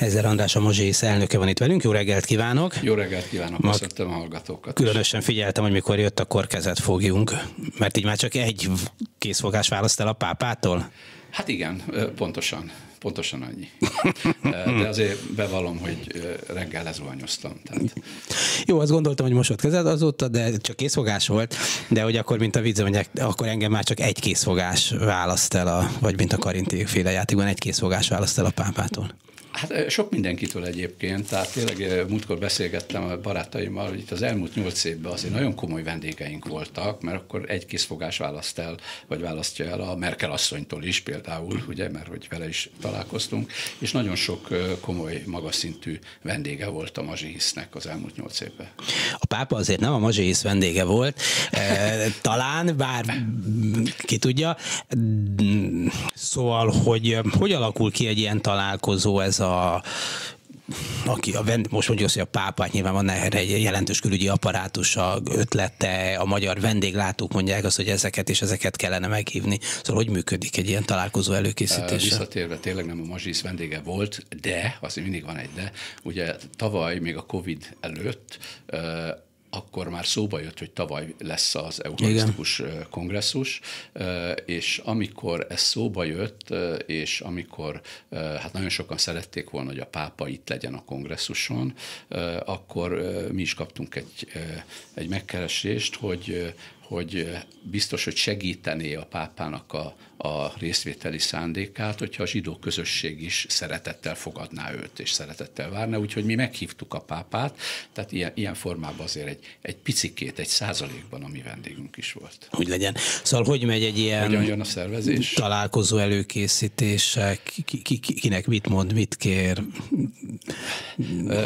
Ezer András a Mozsész elnöke van itt velünk. Jó reggelt kívánok! Jó reggelt kívánok, Ma köszöntöm a hallgatókat. Különösen figyeltem, hogy mikor jött, akkor kezet fogjunk, mert így már csak egy készfogás választ el a pápától. Hát igen, pontosan pontosan annyi. De azért bevallom, hogy reggel lezuhanyoztam. Tehát. Jó, azt gondoltam, hogy mosott kezed azóta, de csak készfogás volt, de hogy akkor, mint a vicc, mondják, akkor engem már csak egy készfogás választ el, a, vagy mint a Karinti féle játékban, egy készfogás választ el a pápától. Hát sok mindenkitől egyébként, tehát tényleg múltkor beszélgettem a barátaimmal, hogy itt az elmúlt nyolc évben azért nagyon komoly vendégeink voltak, mert akkor egy készfogás választ el, vagy választja el a Merkel asszonytól is például, ugye, mert hogy vele is találkoztunk, és nagyon sok komoly, magas szintű vendége volt a Mazsihisznek az elmúlt nyolc évben. A pápa azért nem a Mazsihisz vendége volt, talán, bár ki tudja, szóval, hogy hogy alakul ki egy ilyen találkozó, ez a aki a, most mondjuk azt, hogy a pápát nyilván van erre egy jelentős külügyi apparátus, a ötlete, a magyar vendéglátók mondják azt, hogy ezeket és ezeket kellene meghívni. Szóval hogy működik egy ilyen találkozó előkészítése? Visszatérve tényleg nem a Mazsisz vendége volt, de, azért mindig van egy de, ugye tavaly még a Covid előtt akkor már szóba jött, hogy tavaly lesz az eukarisztikus Igen. kongresszus, és amikor ez szóba jött, és amikor hát nagyon sokan szerették volna, hogy a pápa itt legyen a kongresszuson, akkor mi is kaptunk egy, egy megkeresést, hogy hogy biztos, hogy segítené a pápának a, a részvételi szándékát, hogyha a zsidó közösség is szeretettel fogadná őt, és szeretettel várna, úgyhogy mi meghívtuk a pápát, tehát ilyen, ilyen formában azért egy, egy picikét, egy százalékban a mi vendégünk is volt. Úgy legyen. Szóval hogy megy egy ilyen Hogyan jön a szervezés? találkozó előkészítése, ki, ki, ki, kinek mit mond, mit kér?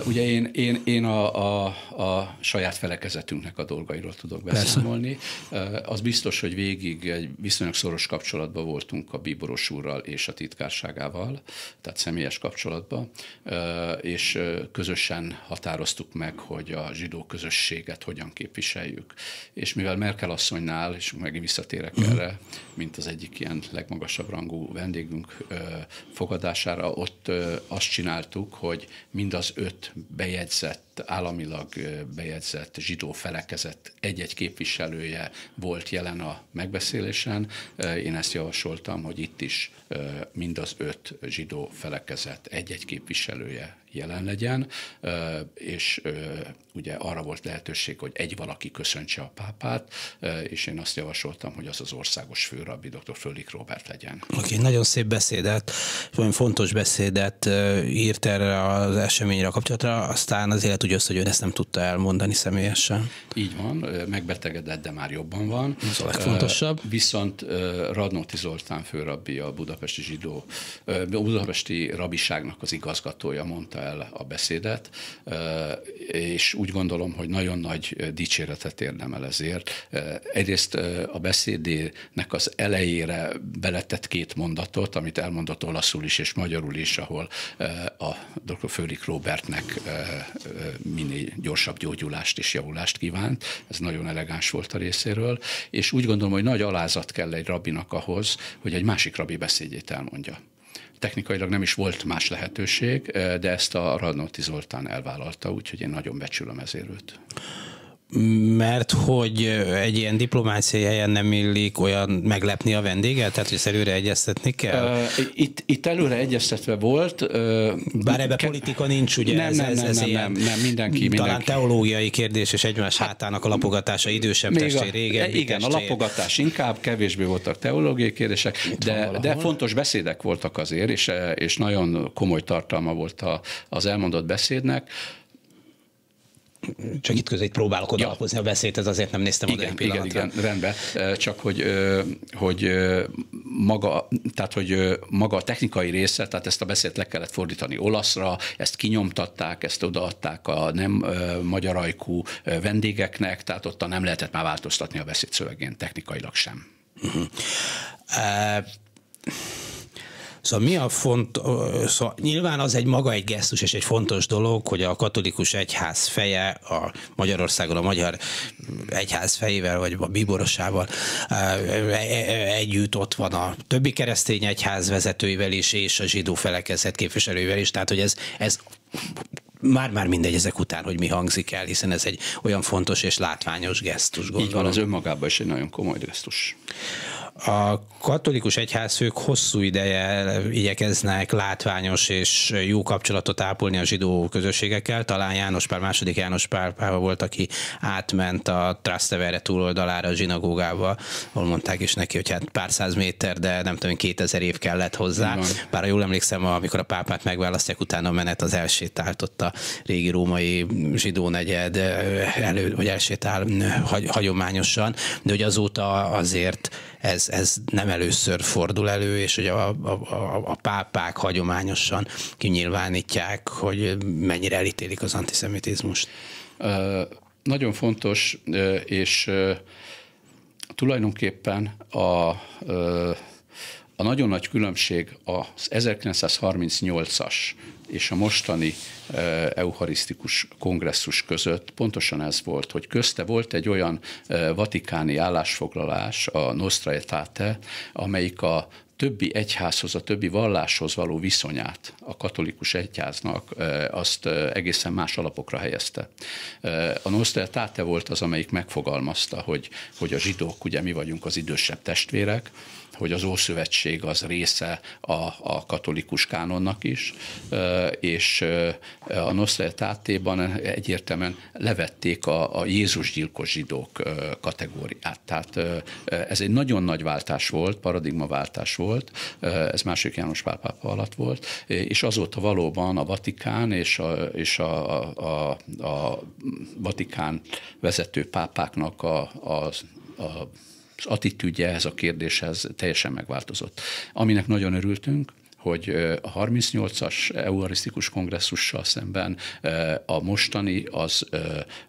Ugye én, én, én a, a, a saját felekezetünknek a dolgairól tudok beszámolni. Persze. Az biztos, hogy végig egy viszonylag szoros kapcsolatban voltunk a Bíboros úrral és a titkárságával, tehát személyes kapcsolatban, és közösen határoztuk meg, hogy a zsidó közösséget hogyan képviseljük. És mivel Merkel asszonynál, és megint visszatérek uh-huh. erre, mint az egyik ilyen legmagasabb rangú vendégünk fogadására, ott azt csináltuk, hogy mind az öt bejegyzett, államilag bejegyzett zsidó felekezett egy-egy képviselője volt jelen a megbeszélésen. Én ezt javasoltam, hogy itt is mind az öt zsidó felekezett egy-egy képviselője jelen legyen, és ugye arra volt lehetőség, hogy egy valaki köszöntse a pápát, és én azt javasoltam, hogy az az országos főrabbi, dr. Fölik Robert legyen. Oké, okay, nagyon szép beszédet, nagyon fontos beszédet írt erre az eseményre kapcsolatra, aztán az élet úgy össze, hogy ön ezt nem tudta elmondani személyesen. Így van, megbetegedett, de már jobban van. Ez a legfontosabb. Viszont Radnóti Zoltán főrabbi, a budapesti zsidó, budapesti rabiságnak az igazgatója mondta el a beszédet, és úgy gondolom, hogy nagyon nagy dicséretet érdemel ezért. Egyrészt a beszédének az elejére beletett két mondatot, amit elmondott olaszul is és magyarul is, ahol a dr. Főrik Robertnek minél gyorsabb gyógyulást és javulást kívánt. Ez nagyon elegáns volt a részéről, és úgy gondolom, hogy nagy alázat kell egy rabinak ahhoz, hogy egy másik rabi beszédjét elmondja. Technikailag nem is volt más lehetőség, de ezt a Radnóti Zoltán elvállalta, úgyhogy én nagyon becsülöm ezért őt mert hogy egy ilyen diplomáciai helyen nem illik olyan meglepni a vendéget, tehát hogy ezt előre egyeztetni kell? Itt, itt előre egyeztetve volt. Bár ebbe ke- politika nincs, ugye? Nem, ez, nem, ez, ez nem, ilyen, nem, nem, mindenki. Talán mindenki. teológiai kérdés és egymás hát, hátának a lapogatása idősebb testé, régebbi Igen, testé. a lapogatás inkább, kevésbé voltak teológiai kérdések, de, de fontos beszédek voltak azért, és, és nagyon komoly tartalma volt a, az elmondott beszédnek csak itt között próbálok odalapozni ja. a beszélt, ez azért nem néztem igen, oda egy Igen, igen, rendben. Csak hogy, hogy maga, tehát hogy maga a technikai része, tehát ezt a beszélt le kellett fordítani olaszra, ezt kinyomtatták, ezt odaadták a nem magyar ajkú vendégeknek, tehát ott nem lehetett már változtatni a beszéd szövegén, technikailag sem. Uh-huh. Uh, Szóval mi a font, szóval nyilván az egy maga egy gesztus és egy fontos dolog, hogy a katolikus egyház feje a Magyarországon a magyar egyház fejével, vagy a bíborosával együtt ott van a többi keresztény egyház vezetőivel is, és a zsidó felekezet képviselőivel is, tehát hogy ez, ez már-már mindegy ezek után, hogy mi hangzik el, hiszen ez egy olyan fontos és látványos gesztus. Gondolom. Így van, az önmagában is egy nagyon komoly gesztus. A katolikus egyházfők hosszú ideje igyekeznek látványos és jó kapcsolatot ápolni a zsidó közösségekkel. Talán János Pál, második János Pál Páva volt, aki átment a Trastevere túloldalára a zsinagógába, ahol mondták is neki, hogy hát pár száz méter, de nem tudom, 2000 év kellett hozzá. Bár ha jól emlékszem, amikor a pápát megválasztják, utána a menet az elsétált ott a régi római zsidó negyed elő, vagy elsétál hagyományosan, de hogy azóta azért ez, ez nem először fordul elő, és hogy a, a, a, a pápák hagyományosan kinyilvánítják, hogy mennyire elítélik az antiszemitizmust. Uh, nagyon fontos, és tulajdonképpen a, a nagyon nagy különbség az 1938-as és a mostani eucharisztikus kongresszus között pontosan ez volt, hogy közte volt egy olyan vatikáni állásfoglalás, a Nostra Aetate, amelyik a többi egyházhoz, a többi valláshoz való viszonyát a katolikus egyháznak azt egészen más alapokra helyezte. A Nostra Aetate volt az, amelyik megfogalmazta, hogy, hogy a zsidók, ugye mi vagyunk az idősebb testvérek, hogy az Ószövetség az része a, a katolikus kánonnak is, és a Nostra egyértelműen levették a, a Jézus gyilkos zsidók kategóriát. Tehát ez egy nagyon nagy váltás volt, paradigmaváltás volt, ez második János Pál pápa alatt volt, és azóta valóban a Vatikán és a, és a, a, a Vatikán vezető pápáknak a, a, a az attitűdje ehhez a kérdéshez teljesen megváltozott. Aminek nagyon örültünk, hogy a 38-as euarisztikus kongresszussal szemben a mostani az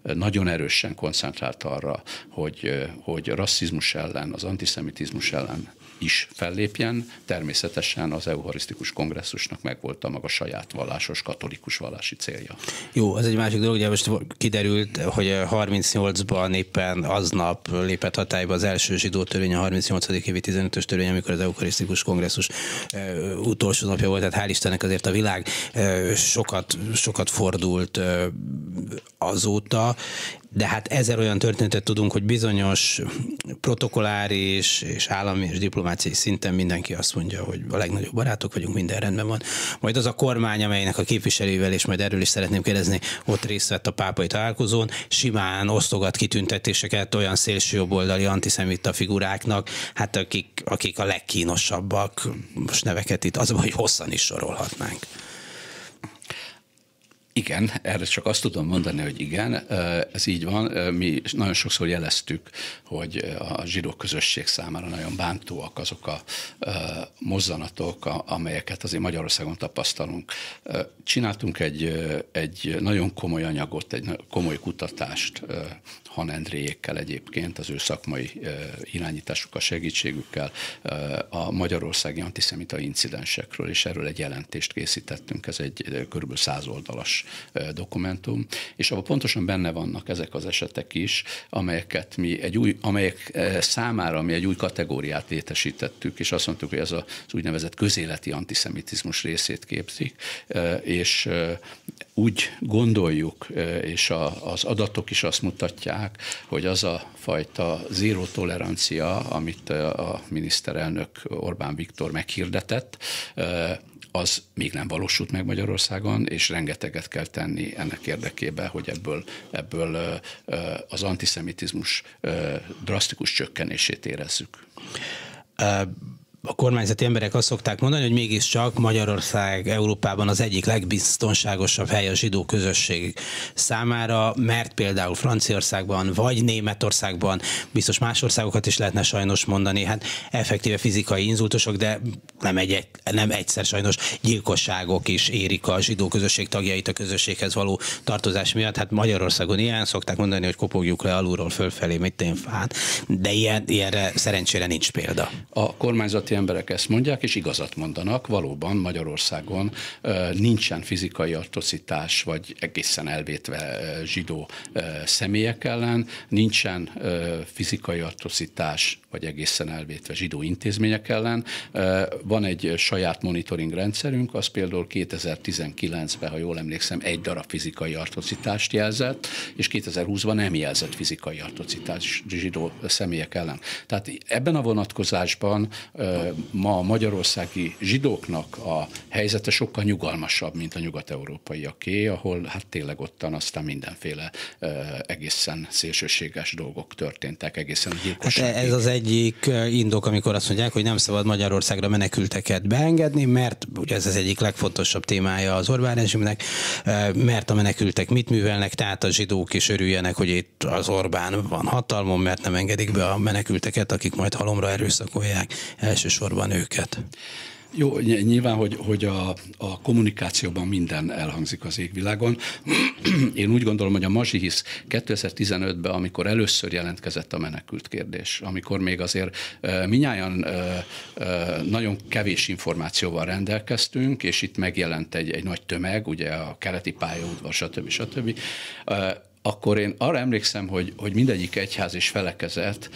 nagyon erősen koncentrált arra, hogy, hogy rasszizmus ellen, az antiszemitizmus ellen is fellépjen. Természetesen az euharisztikus kongresszusnak a maga saját vallásos katolikus vallási célja. Jó, az egy másik dolog, ugye most kiderült, hogy 38-ban éppen aznap lépett hatályba az első zsidó törvény, a 38. évi 15-ös törvény, amikor az eucharisztikus kongresszus utolsó napja volt, tehát hál' Istennek azért a világ sokat, sokat fordult azóta, de hát ezer olyan történetet tudunk, hogy bizonyos protokoláris és állami és diplomáciai szinten mindenki azt mondja, hogy a legnagyobb barátok vagyunk, minden rendben van. Majd az a kormány, amelynek a képviselővel, és majd erről is szeretném kérdezni, ott részt vett a pápai találkozón, simán osztogat kitüntetéseket olyan szélsőjobboldali antiszemita figuráknak, hát akik, akik a legkínosabbak, most neveket itt, az, hogy hosszan is sorolhatnánk. Igen, erre csak azt tudom mondani, hogy igen, ez így van. Mi nagyon sokszor jeleztük, hogy a zsidó közösség számára nagyon bántóak azok a mozzanatok, amelyeket azért Magyarországon tapasztalunk. Csináltunk egy, egy nagyon komoly anyagot, egy komoly kutatást Han Endréjékkel egyébként, az ő szakmai irányításukkal, segítségükkel a magyarországi antiszemita incidensekről, és erről egy jelentést készítettünk, ez egy kb. száz oldalas dokumentum, és abban pontosan benne vannak ezek az esetek is, amelyeket mi egy új, amelyek számára mi egy új kategóriát létesítettük, és azt mondtuk, hogy ez az úgynevezett közéleti antiszemitizmus részét képzik, és úgy gondoljuk, és az adatok is azt mutatják, hogy az a fajta zéró tolerancia, amit a miniszterelnök Orbán Viktor meghirdetett, az még nem valósult meg Magyarországon, és rengeteget kell tenni ennek érdekében, hogy ebből, ebből az antiszemitizmus drasztikus csökkenését érezzük a kormányzati emberek azt szokták mondani, hogy mégiscsak Magyarország Európában az egyik legbiztonságosabb hely a zsidó közösség számára, mert például Franciaországban vagy Németországban, biztos más országokat is lehetne sajnos mondani, hát effektíve fizikai inzultusok, de nem, egy, nem egyszer sajnos gyilkosságok is érik a zsidó közösség tagjait a közösséghez való tartozás miatt. Hát Magyarországon ilyen szokták mondani, hogy kopogjuk le alulról fölfelé, mit én fán, de ilyen, ilyenre szerencsére nincs példa. A kormányzati nyugati emberek ezt mondják, és igazat mondanak, valóban Magyarországon nincsen fizikai atrocitás, vagy egészen elvétve zsidó személyek ellen, nincsen fizikai atrocitás, vagy egészen elvétve zsidó intézmények ellen. Van egy saját monitoring rendszerünk, az például 2019-ben, ha jól emlékszem, egy darab fizikai atrocitást jelzett, és 2020-ban nem jelzett fizikai atrocitást zsidó személyek ellen. Tehát ebben a vonatkozásban ma a magyarországi zsidóknak a helyzete sokkal nyugalmasabb, mint a nyugat-európaiaké, ahol hát tényleg ottan aztán mindenféle egészen szélsőséges dolgok történtek, egészen gyilkosságig. Hát ez az egyik indok, amikor azt mondják, hogy nem szabad Magyarországra menekülteket beengedni, mert ugye ez az egyik legfontosabb témája az Orbán rezsimnek, mert a menekültek mit művelnek, tehát a zsidók is örüljenek, hogy itt az Orbán van hatalmon, mert nem engedik be a menekülteket, akik majd halomra erőszakolják elsősorban őket. Jó, nyilván, hogy, hogy a, a kommunikációban minden elhangzik az égvilágon. Én úgy gondolom, hogy a Mazsihisz 2015-ben, amikor először jelentkezett a menekült kérdés, amikor még azért minnyáján nagyon kevés információval rendelkeztünk, és itt megjelent egy, egy nagy tömeg, ugye a keleti pályaudvar, stb. stb akkor én arra emlékszem, hogy, hogy mindegyik egyház és felekezet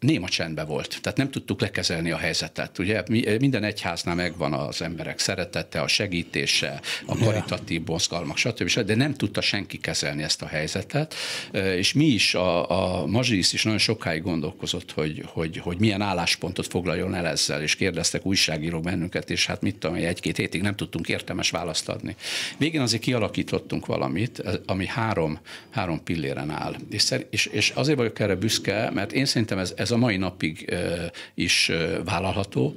néma csendben volt. Tehát nem tudtuk lekezelni a helyzetet. Ugye minden egyháznál megvan az emberek szeretete, a segítése, a karitatív mozgalmak, stb. De nem tudta senki kezelni ezt a helyzetet. És mi is, a, a Mazsisz is nagyon sokáig gondolkozott, hogy, hogy, hogy milyen álláspontot foglaljon el ezzel, és kérdeztek újságírók bennünket, és hát mit tudom, egy-két hétig nem tudtunk értelmes választ adni. Végén azért kialakítottunk valamit, ami három három pilléren áll. És, és, és azért vagyok erre büszke, mert én szerintem ez, ez a mai napig is vállalható,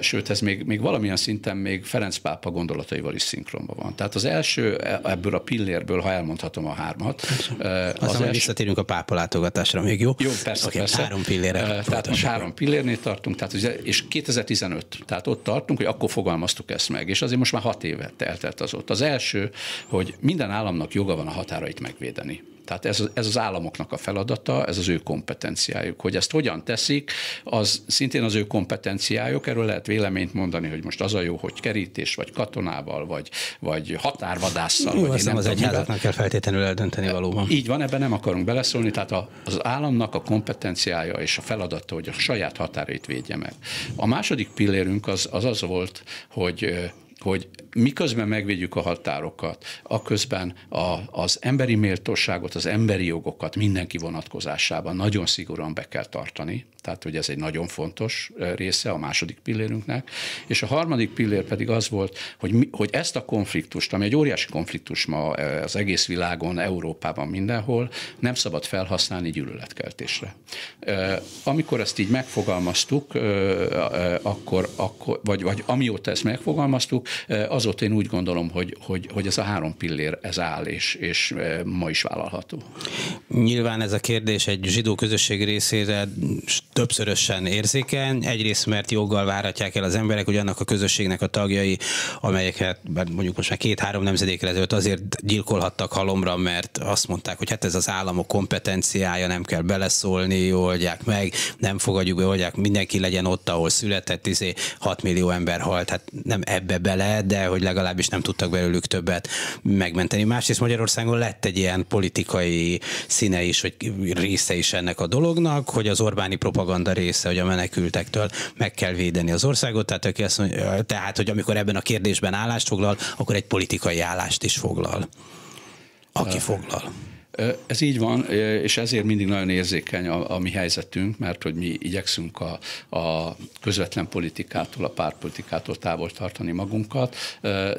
sőt, ez még, még valamilyen szinten még Ferenc pápa gondolataival is szinkronban van. Tehát az első e, ebből a pillérből, ha elmondhatom a hármat. Az Aztán első... visszatérünk a pápa látogatásra még, jó? Jó, persze, okay, persze. Három pillére. Tehát most három pillérnél tartunk, tehát, és 2015, tehát ott tartunk, hogy akkor fogalmaztuk ezt meg, és azért most már hat évet eltelt az ott. Az első, hogy minden államnak joga van a határait meg megvédeni. Tehát ez, ez az államoknak a feladata, ez az ő kompetenciájuk. Hogy ezt hogyan teszik, az szintén az ő kompetenciájuk. Erről lehet véleményt mondani, hogy most az a jó, hogy kerítés, vagy katonával, vagy, vagy határvadásszal. Jó, vagy nem az egyházaknak kell feltétlenül eldönteni valóban. Így van, ebben nem akarunk beleszólni. Tehát az államnak a kompetenciája és a feladata, hogy a saját határait védje meg. A második pillérünk az az, az volt, hogy hogy miközben megvédjük a határokat, aközben a, az emberi méltóságot, az emberi jogokat mindenki vonatkozásában nagyon szigorúan be kell tartani. Tehát, hogy ez egy nagyon fontos része a második pillérünknek. És a harmadik pillér pedig az volt, hogy, hogy ezt a konfliktust, ami egy óriási konfliktus ma az egész világon, Európában, mindenhol, nem szabad felhasználni gyűlöletkeltésre. Amikor ezt így megfogalmaztuk, akkor, akkor vagy, vagy amióta ezt megfogalmaztuk, azóta én úgy gondolom, hogy, hogy, hogy ez a három pillér, ez áll, és, és ma is vállalható. Nyilván ez a kérdés egy zsidó közösség részére többszörösen érzékeny. Egyrészt, mert joggal váratják el az emberek, hogy annak a közösségnek a tagjai, amelyeket mondjuk most már két-három nemzedékre ezelőtt azért gyilkolhattak halomra, mert azt mondták, hogy hát ez az államok kompetenciája, nem kell beleszólni, oldják meg, nem fogadjuk be, oldják, mindenki legyen ott, ahol született, izé 6 millió ember halt, hát nem ebbe bele, de hogy legalábbis nem tudtak belőlük többet megmenteni. Másrészt Magyarországon lett egy ilyen politikai színe is, vagy része is ennek a dolognak, hogy az Orbáni propaganda propaganda része, hogy a menekültektől meg kell védeni az országot, tehát, aki azt mondja, tehát hogy amikor ebben a kérdésben állást foglal, akkor egy politikai állást is foglal. Aki foglal. Ez így van, és ezért mindig nagyon érzékeny a, a mi helyzetünk, mert hogy mi igyekszünk a, a közvetlen politikától, a pártpolitikától távol tartani magunkat,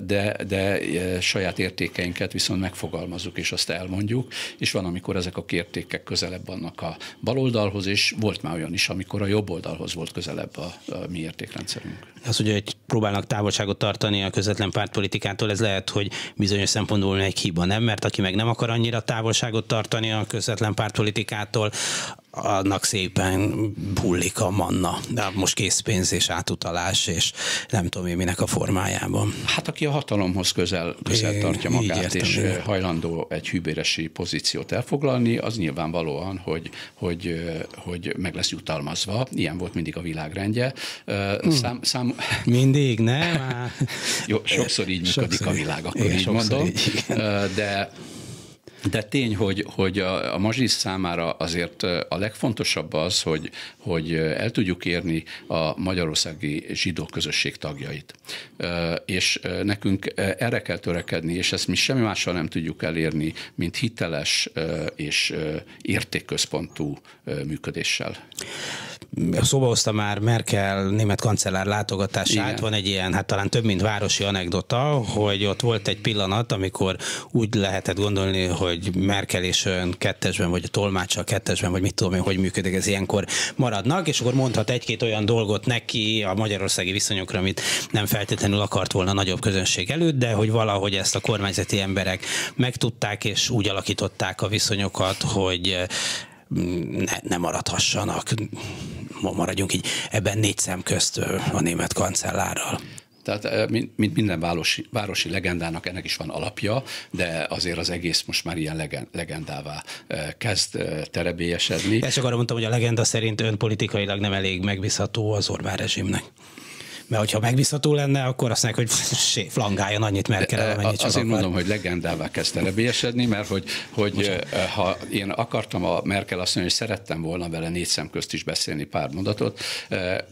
de, de saját értékeinket viszont megfogalmazunk, és azt elmondjuk, és van, amikor ezek a értékek közelebb vannak a baloldalhoz, és volt már olyan is, amikor a jobb oldalhoz volt közelebb a, a mi értékrendszerünk. Az, hogy próbálnak távolságot tartani a közvetlen pártpolitikától, ez lehet, hogy bizonyos szempontból egy hiba, nem? Mert aki meg nem akar annyira távolságot tartani a közvetlen pártpolitikától, annak szépen hullik a manna. De most készpénz és átutalás, és nem tudom én minek a formájában. Hát aki a hatalomhoz közel, közel tartja magát, értem, és én. hajlandó egy hűbéresi pozíciót elfoglalni, az nyilvánvalóan, hogy, hogy, hogy meg lesz jutalmazva. Ilyen volt mindig a világrendje. Hmm. Szám, szám... Mindig, nem? Jó, sokszor így működik sokszor, a világ, akkor igen, így mondom. Így, de de tény, hogy, hogy a, a mazsisz számára azért a legfontosabb az, hogy, hogy el tudjuk érni a magyarországi zsidó közösség tagjait. És nekünk erre kell törekedni, és ezt mi semmi mással nem tudjuk elérni, mint hiteles és értékközpontú működéssel szóba hozta már Merkel német kancellár látogatását. Igen. Van egy ilyen, hát talán több mint városi anekdota, hogy ott volt egy pillanat, amikor úgy lehetett gondolni, hogy Merkel és ön kettesben, vagy a tolmácsal kettesben, vagy mit tudom én, hogy működik ez ilyenkor maradnak, és akkor mondhat egy-két olyan dolgot neki a magyarországi viszonyokra, amit nem feltétlenül akart volna nagyobb közönség előtt, de hogy valahogy ezt a kormányzati emberek megtudták, és úgy alakították a viszonyokat, hogy ne, ne maradhassanak, maradjunk így ebben négy szem közt a német kancellárral. Tehát mint minden városi, városi legendának ennek is van alapja, de azért az egész most már ilyen legendává kezd terebélyesedni. Ezt csak arra mondtam, hogy a legenda szerint ön politikailag nem elég megbízható az Orbán rezsimnek mert hogyha megbízható lenne, akkor azt mondják, hogy flangáljon annyit Merkel, amennyit csak Azért akar. mondom, hogy legendává kezd terebélyesedni, mert hogy, hogy ha én akartam a Merkel azt mondani, hogy szerettem volna vele négy szem közt is beszélni pár mondatot,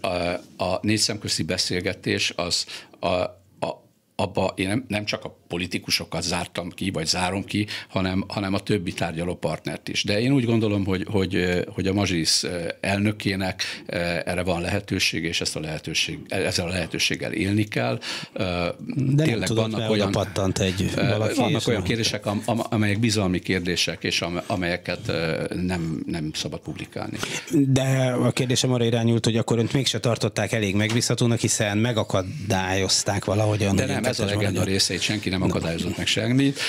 a, a négy szem közti beszélgetés az a, abba én nem, nem csak a politikusokat zártam ki, vagy zárom ki, hanem, hanem a többi tárgyaló partnert is. De én úgy gondolom, hogy, hogy, hogy a Mazsisz elnökének erre van lehetőség, és ezt a lehetőség, ezzel a lehetőséggel élni kell. De Tényleg nem vannak olyan, pattant egy valaki Vannak olyan kérdések, amelyek bizalmi kérdések, és amelyeket nem, nem szabad publikálni. De a kérdésem arra irányult, hogy akkor önt mégse tartották elég megbízhatónak, hiszen megakadályozták valahogyan. De nem, ez a legenda részét senki nem akadályozott meg semmit.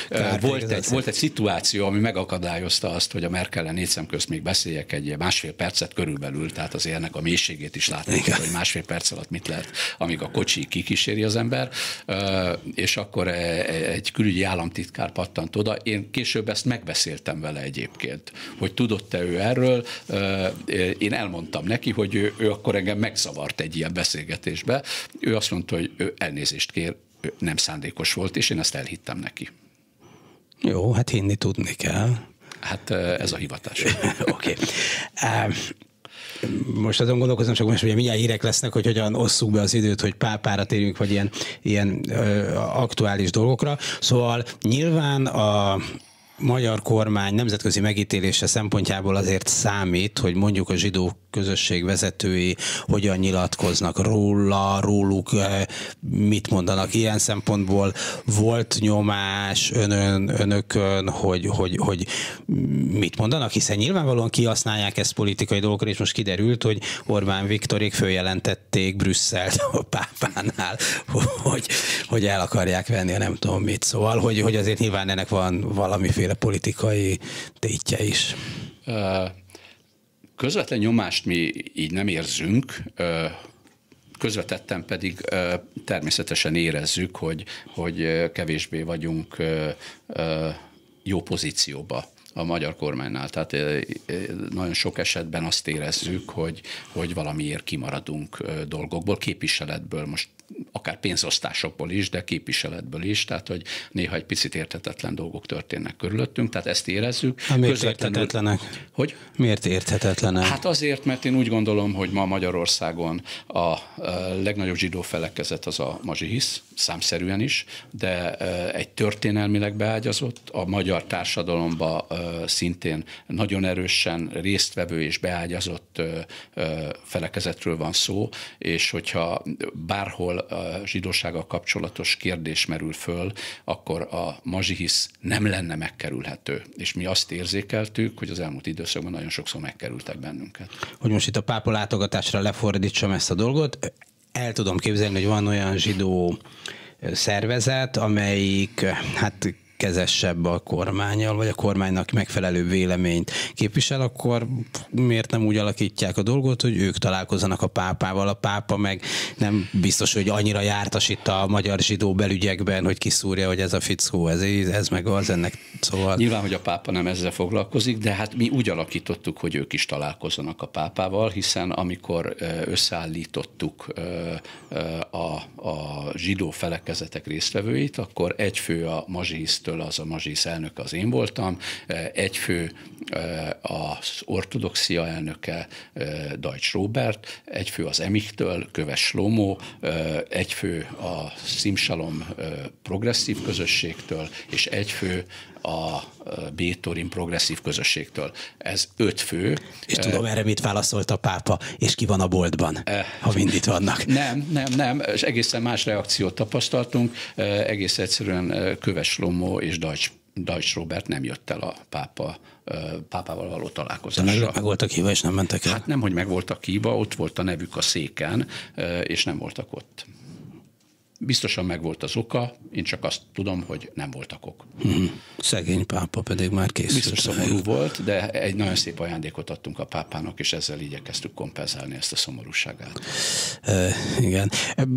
Volt egy, volt egy szituáció, ami megakadályozta azt, hogy a Merkellen négy szem közt még beszéljek egy másfél percet körülbelül, tehát azért ennek a mélységét is látni kell, hogy másfél perc alatt mit lehet, amíg a kocsi kikíséri az ember, és akkor e, e, egy külügyi államtitkár pattant oda. Én később ezt megbeszéltem vele egyébként, hogy tudott-e ő erről. Én elmondtam neki, hogy ő, ő akkor engem megzavart egy ilyen beszélgetésbe. Ő azt mondta, hogy ő elnézést kér, nem szándékos volt, és én ezt elhittem neki. Jó, hát hinni tudni kell. Hát ez a hivatás. Oké. okay. most azon gondolkozom, csak most ugye mindjárt hírek lesznek, hogy hogyan osszuk be az időt, hogy pápára térjünk, vagy ilyen, ilyen ö, aktuális dolgokra. Szóval nyilván a, magyar kormány nemzetközi megítélése szempontjából azért számít, hogy mondjuk a zsidó közösség vezetői hogyan nyilatkoznak róla, róluk, eh, mit mondanak. Ilyen szempontból volt nyomás önön, önökön, hogy, hogy, hogy mit mondanak, hiszen nyilvánvalóan kihasználják ezt politikai dolgokra, és most kiderült, hogy Orbán Viktorék följelentették Brüsszelt a pápánál, hogy, hogy el akarják venni nem tudom mit. Szóval, hogy, hogy azért nyilván ennek van valamiféle politikai tétje is. Közvetlen nyomást mi így nem érzünk, közvetetten pedig természetesen érezzük, hogy, hogy kevésbé vagyunk jó pozícióba a magyar kormánynál. Tehát nagyon sok esetben azt érezzük, hogy, hogy valamiért kimaradunk dolgokból, képviseletből. Most akár pénzosztásokból is, de képviseletből is, tehát hogy néha egy picit érthetetlen dolgok történnek körülöttünk, tehát ezt érezzük. Hát miért érthetetlenek? Hogy? Miért érthetetlenek? Hát azért, mert én úgy gondolom, hogy ma Magyarországon a legnagyobb zsidó felekezet az a mazsihisz, számszerűen is, de egy történelmileg beágyazott, a magyar társadalomba szintén nagyon erősen résztvevő és beágyazott felekezetről van szó, és hogyha bárhol a zsidósággal kapcsolatos kérdés merül föl, akkor a mazsihisz nem lenne megkerülhető. És mi azt érzékeltük, hogy az elmúlt időszakban nagyon sokszor megkerültek bennünket. Hogy most itt a pápa látogatásra lefordítsam ezt a dolgot, el tudom képzelni, hogy van olyan zsidó szervezet, amelyik hát kezesebb a kormányjal, vagy a kormánynak megfelelő véleményt képvisel, akkor miért nem úgy alakítják a dolgot, hogy ők találkozzanak a pápával, a pápa meg nem biztos, hogy annyira jártas itt a magyar zsidó belügyekben, hogy kiszúrja, hogy ez a fickó, ez, ez meg az ennek. Szóval... Nyilván, hogy a pápa nem ezzel foglalkozik, de hát mi úgy alakítottuk, hogy ők is találkozzanak a pápával, hiszen amikor összeállítottuk a, a zsidó felekezetek résztvevőit, akkor egy fő a mazsisztől, az a mazsisz elnök az én voltam, egy fő az ortodoxia elnöke Deutsch Robert, egy fő az Emiktől, Köves Slomó, egy fő a Simsalom progresszív közösségtől, és egy fő a Bétorin progresszív közösségtől. Ez öt fő. És tudom, erre mit válaszolt a pápa, és ki van a boltban, ha mind itt vannak. Nem, nem, nem, és egészen más reakciót tapasztaltunk. Egész egyszerűen Köves Lomó és Deutsch Deutsch Robert nem jött el a pápa, pápával való találkozásra. Meg, meg voltak híva, és nem mentek el? Hát nem, hogy meg voltak híva, ott volt a nevük a széken, és nem voltak ott. Biztosan megvolt az oka, én csak azt tudom, hogy nem voltak ok. Hmm. Szegény pápa pedig már készült. Biztos szomorú volt, de egy nagyon szép ajándékot adtunk a pápának, és ezzel igyekeztük kompenzálni ezt a szomorúságát. E, igen.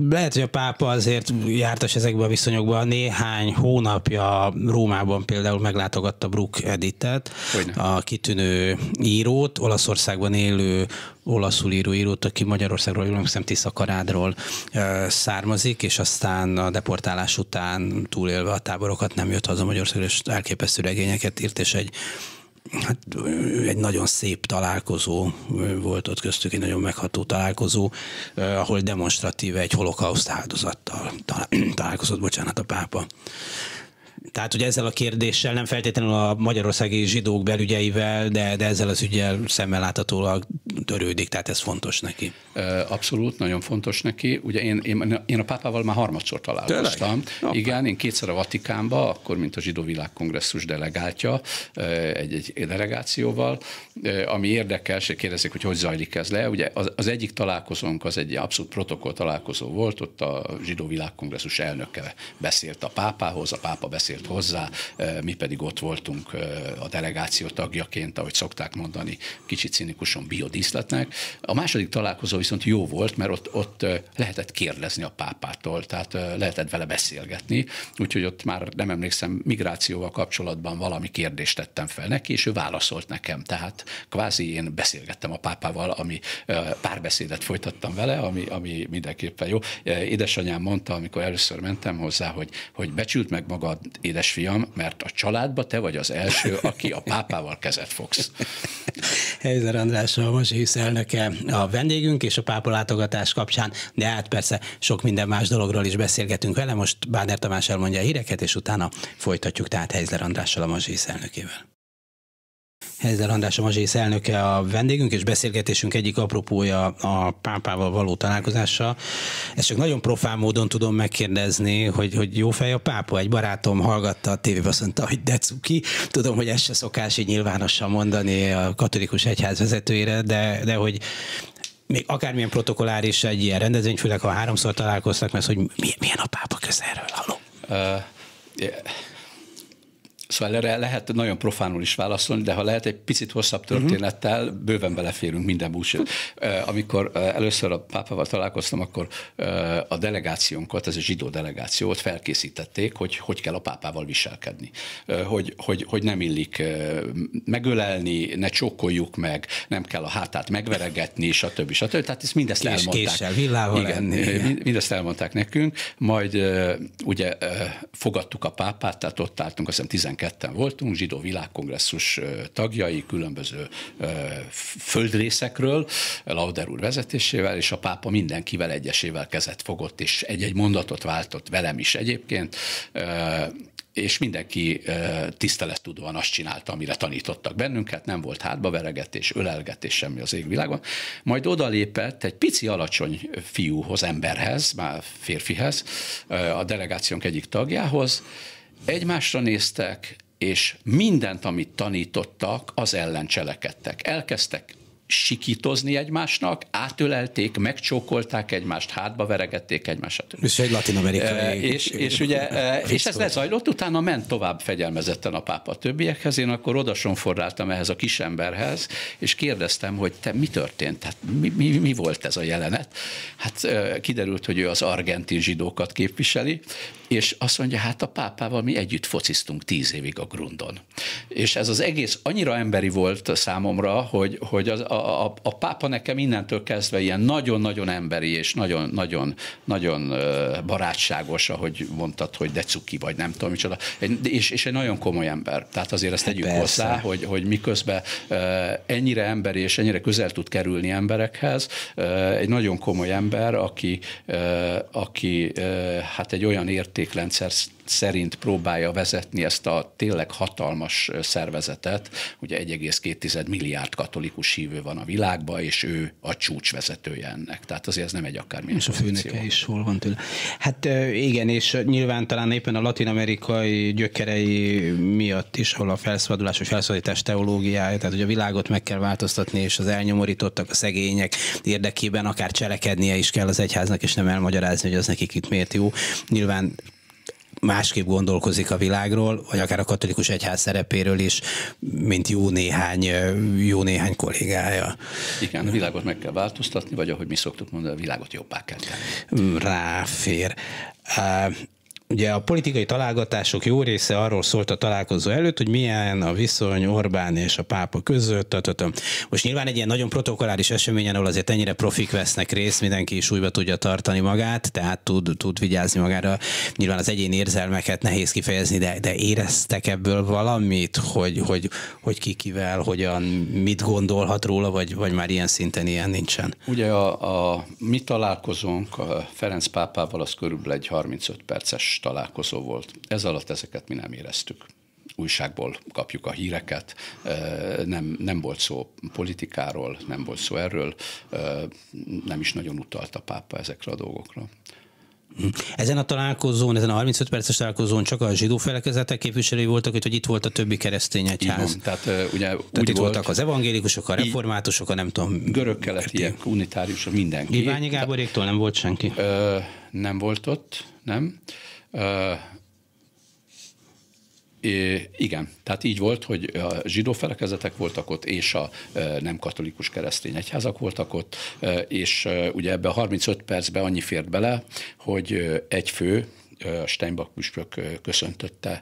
Lehet, hogy a pápa azért jártas ezekben a viszonyokban. Néhány hónapja Rómában például meglátogatta Brook Editet, a kitűnő írót, Olaszországban élő olaszul író írót, aki Magyarországról, jól emlékszem, Tiszakarádról származik, és aztán a deportálás után túlélve a táborokat nem jött haza Magyarországra, és elképesztő regényeket írt, és egy hát egy nagyon szép találkozó volt ott köztük, egy nagyon megható találkozó, ahol demonstratíve egy holokauszt áldozattal találkozott, bocsánat, a pápa. Tehát ugye ezzel a kérdéssel nem feltétlenül a magyarországi zsidók belügyeivel, de, de ezzel az ügyel szemmel láthatólag törődik, tehát ez fontos neki. Abszolút, nagyon fontos neki. Ugye én, én, én a pápával már harmadszor találkoztam. Igen, én kétszer a Vatikánba, akkor mint a Zsidó Világkongresszus delegáltja egy, egy delegációval, ami érdekes, kérdezik, hogy hogy zajlik ez le. Ugye az, az egyik találkozónk az egy abszolút protokoll találkozó volt, ott a Zsidó Világkongresszus elnöke beszélt a pápához, a pápa beszélt beszélt hozzá, mi pedig ott voltunk a delegáció tagjaként, ahogy szokták mondani, kicsit cinikusan biodíszletnek. A második találkozó viszont jó volt, mert ott, ott lehetett kérdezni a pápától, tehát lehetett vele beszélgetni, úgyhogy ott már nem emlékszem, migrációval kapcsolatban valami kérdést tettem fel neki, és ő válaszolt nekem. Tehát kvázi én beszélgettem a pápával, ami párbeszédet folytattam vele, ami, ami mindenképpen jó. Édesanyám mondta, amikor először mentem hozzá, hogy, hogy becsült meg magad, édesfiam, mert a családba te vagy az első, aki a pápával kezet fogsz. Helyzer András, a Mazsihisz elnöke a vendégünk, és a pápa látogatás kapcsán, de hát persze sok minden más dologról is beszélgetünk vele. Most Báder Tamás elmondja a híreket, és utána folytatjuk tehát Helyzer Andrással a Mazsihisz elnökével. Helyzer András a Mazsész elnöke a vendégünk, és beszélgetésünk egyik apropója a pápával való találkozása. Ezt csak nagyon profán módon tudom megkérdezni, hogy, hogy jó fej a pápa. Egy barátom hallgatta a tévében, azt mondta, hogy de. Tudom, hogy ez se szokás így nyilvánosan mondani a katolikus egyház vezetőjére, de, de hogy még akármilyen protokolláris egy ilyen rendezvény, főleg ha háromszor találkoztak, mert hogy milyen a pápa közelről, haló? Uh, yeah Szóval erre lehet nagyon profánul is válaszolni, de ha lehet egy picit hosszabb történettel, uh-huh. bőven beleférünk minden bullshit. Amikor először a pápával találkoztam, akkor a delegációnkat, ez a zsidó delegációt felkészítették, hogy hogy kell a pápával viselkedni. Hogy, hogy, hogy nem illik megölelni, ne csókoljuk meg, nem kell a hátát megveregetni, stb. stb. Tehát ezt mindezt Kés, elmondták. Késsel, villával igen, igen. Mindezt elmondták nekünk, majd ugye fogadtuk a pápát, tehát ott álltunk, azt hiszem 12-en voltunk, zsidó világkongresszus tagjai, különböző földrészekről, Lauder úr vezetésével, és a pápa mindenkivel egyesével kezet fogott, és egy-egy mondatot váltott velem is egyébként, és mindenki tisztelettudóan azt csinálta, amire tanítottak bennünket, nem volt hátbaveregetés, ölelgetés, semmi az égvilágon. Majd odalépett egy pici alacsony fiúhoz, emberhez, már férfihez, a delegációnk egyik tagjához, egymásra néztek, és mindent, amit tanítottak, az ellen cselekedtek. Elkezdtek sikítozni egymásnak, átölelték, megcsókolták egymást, hátba veregették egymást. És egy latin-amerikai. És, és, ugye, és ez lezajlott, utána ment tovább fegyelmezetten a pápa a többiekhez, én akkor odasonforráltam ehhez a kisemberhez, és kérdeztem, hogy te mi történt, tehát mi, mi, mi volt ez a jelenet? Hát kiderült, hogy ő az argentin zsidókat képviseli, és azt mondja, hát a pápával mi együtt fociztunk tíz évig a grundon. És ez az egész annyira emberi volt számomra, hogy, hogy az, a, a, a pápa nekem innentől kezdve ilyen nagyon-nagyon emberi és nagyon-nagyon nagyon barátságos, ahogy mondtad, hogy de cuki vagy nem tudom micsoda, és, és egy nagyon komoly ember. Tehát azért ezt tegyük Persze. hozzá, hogy, hogy miközben ennyire emberi és ennyire közel tud kerülni emberekhez, egy nagyon komoly ember, aki, aki hát egy olyan értékrendszer szerint próbálja vezetni ezt a tényleg hatalmas szervezetet. Ugye 1,2 milliárd katolikus hívő van a világban, és ő a csúcsvezetője ennek. Tehát azért ez nem egy akármilyen És a főnöke is hol van tőle. Hát igen, és nyilván talán éppen a latin-amerikai gyökerei miatt is, ahol a felszabadulás, vagy felszabadítás teológiája, tehát hogy a világot meg kell változtatni, és az elnyomorítottak, a szegények érdekében akár cselekednie is kell az egyháznak, és nem elmagyarázni, hogy az nekik itt miért jó. Nyilván másképp gondolkozik a világról, vagy akár a katolikus egyház szerepéről is, mint jó néhány, jó néhány kollégája. Igen, a világot meg kell változtatni, vagy ahogy mi szoktuk mondani, a világot jobbá kell tenni. Ráfér. Ugye a politikai találgatások jó része arról szólt a találkozó előtt, hogy milyen a viszony Orbán és a pápa között. Tatatá. Most nyilván egy ilyen nagyon protokolláris eseményen, ahol azért ennyire profik vesznek részt, mindenki is újba tudja tartani magát, tehát tud, tud vigyázni magára. Nyilván az egyéni érzelmeket nehéz kifejezni, de, de éreztek ebből valamit, hogy, hogy, hogy ki kivel, hogyan, mit gondolhat róla, vagy, vagy már ilyen szinten ilyen nincsen? Ugye a, a mi találkozónk a Ferenc pápával az körülbelül egy 35 perces találkozó volt. Ez alatt ezeket mi nem éreztük újságból kapjuk a híreket, nem, nem volt szó politikáról, nem volt szó erről, nem is nagyon utalt a pápa ezekre a dolgokra. Ezen a találkozón, ezen a 35 perces találkozón csak a zsidó felekezetek képviselői voltak, hogy itt volt a többi keresztény egyház. Van, tehát ugye tehát úgy itt volt, voltak az evangélikusok, a reformátusok, a nem tudom. Görög keletiek, unitáriusok, mindenki. Iványi Gáboréktól nem volt senki? Ö, nem volt ott, nem. É, igen, tehát így volt, hogy a zsidó felekezetek voltak ott, és a nem katolikus keresztény egyházak voltak ott, és ugye ebbe a 35 percbe annyi fért bele, hogy egy fő, Steinbach püspök köszöntötte